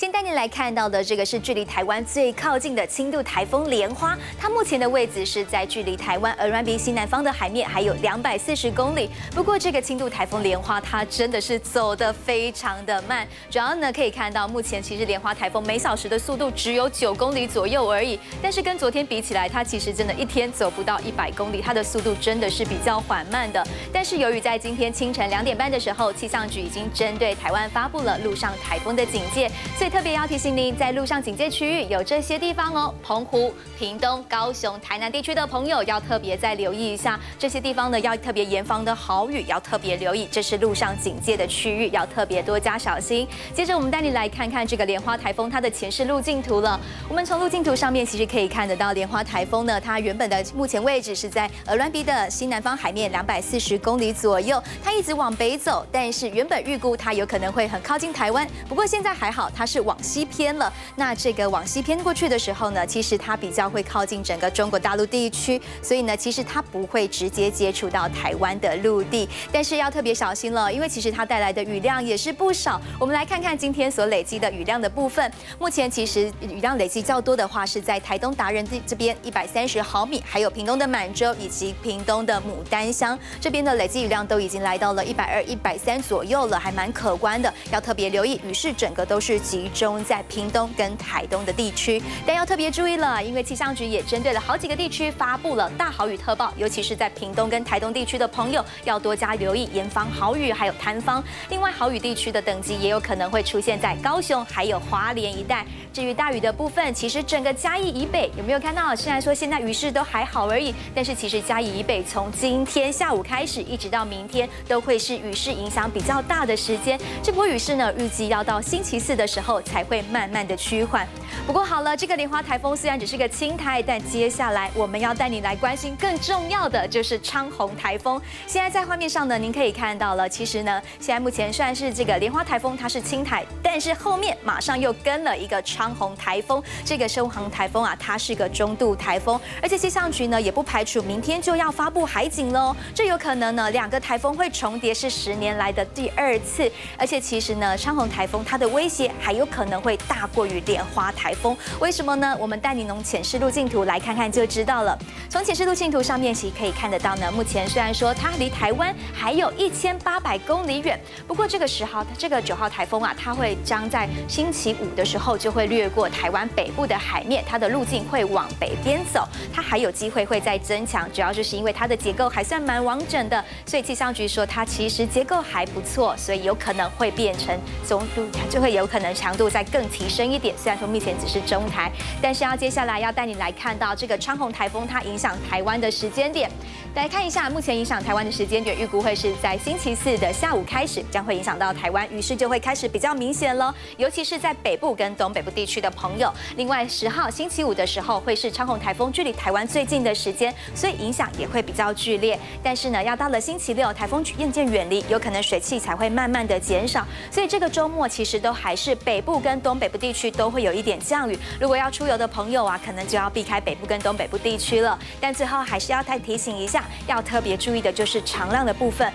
先带您来看到的这个是距离台湾最靠近的轻度台风莲花，它目前的位置是在距离台湾鹅銮鼻西南方的海面还有两百四十公里。不过这个轻度台风莲花它真的是走得非常的慢，主要呢可以看到目前其实莲花台风每小时的速度只有九公里左右而已，但是跟昨天比起来，它其实真的一天走不到一百公里，它的速度真的是比较缓慢的。但是由于在今天清晨两点半的时候，气象局已经针对台湾发布了陆上台风的警戒，所以。特别要提醒您，在路上警戒区域有这些地方哦，澎湖、屏东、高雄、台南地区的朋友要特别再留意一下这些地方呢，要特别严防的豪雨，要特别留意，这是路上警戒的区域，要特别多加小心。接着我们带你来看看这个莲花台风它的前世路径图了。我们从路径图上面其实可以看得到，莲花台风呢，它原本的目前位置是在鹅銮鼻的西南方海面两百四十公里左右，它一直往北走，但是原本预估它有可能会很靠近台湾，不过现在还好，它是。往西偏了，那这个往西偏过去的时候呢，其实它比较会靠近整个中国大陆地区，所以呢，其实它不会直接接触到台湾的陆地，但是要特别小心了，因为其实它带来的雨量也是不少。我们来看看今天所累积的雨量的部分，目前其实雨量累积较多的话是在台东达人这这边一百三十毫米，还有屏东的满洲以及屏东的牡丹乡这边的累积雨量都已经来到了一百二、一百三左右了，还蛮可观的，要特别留意雨势整个都是集。集中在屏东跟台东的地区，但要特别注意了，因为气象局也针对了好几个地区发布了大豪雨特报，尤其是在屏东跟台东地区的朋友要多加留意，严防豪雨还有坍方。另外，豪雨地区的等级也有可能会出现在高雄还有华联一带。至于大雨的部分，其实整个嘉义以北有没有看到？虽然说现在雨势都还好而已，但是其实嘉义以北从今天下午开始一直到明天都会是雨势影响比较大的时间。这波雨势呢，预计要到星期四的时候。后才会慢慢的趋缓。不过好了，这个莲花台风虽然只是个轻台，但接下来我们要带你来关心更重要的，就是昌洪台风。现在在画面上呢，您可以看到了，其实呢，现在目前虽然是这个莲花台风它是轻台，但是后面马上又跟了一个昌洪台风。这个昌洪台风啊，它是个中度台风，而且气象局呢也不排除明天就要发布海警喽。这有可能呢，两个台风会重叠，是十年来的第二次。而且其实呢，昌洪台风它的威胁还有。可能会大过于莲花台风，为什么呢？我们带你从浅视路径图来看看就知道了。从浅视路径图上面其实可以看得到呢，目前虽然说它离台湾还有一千八百公里远，不过这个十号这个九号台风啊，它会将在星期五的时候就会掠过台湾北部的海面，它的路径会往北边走，它还有机会会再增强，主要就是因为它的结构还算蛮完整的，所以气象局说它其实结构还不错，所以有可能会变成中度，就会有可能强强度。再更提升一点，虽然说目前只是中台，但是要接下来要带你来看到这个昌洪台风它影响台湾的时间点。来看一下，目前影响台湾的时间点，预估会是在星期四的下午开始，将会影响到台湾，于是就会开始比较明显了。尤其是在北部跟东北部地区的朋友。另外，十号星期五的时候会是昌洪台风距离台湾最近的时间，所以影响也会比较剧烈。但是呢，要到了星期六，台风渐渐远离，有可能水汽才会慢慢的减少。所以这个周末其实都还是北北部跟东北部地区都会有一点降雨。如果要出游的朋友啊，可能就要避开北部跟东北部地区了。但最后还是要再提醒一下。要特别注意的就是长浪的部分，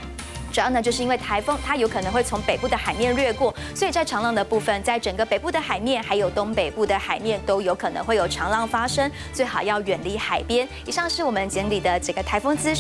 主要呢就是因为台风它有可能会从北部的海面掠过，所以在长浪的部分，在整个北部的海面还有东北部的海面都有可能会有长浪发生，最好要远离海边。以上是我们整理的这个台风资讯。